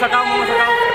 मोमोज हटाओ मोमोज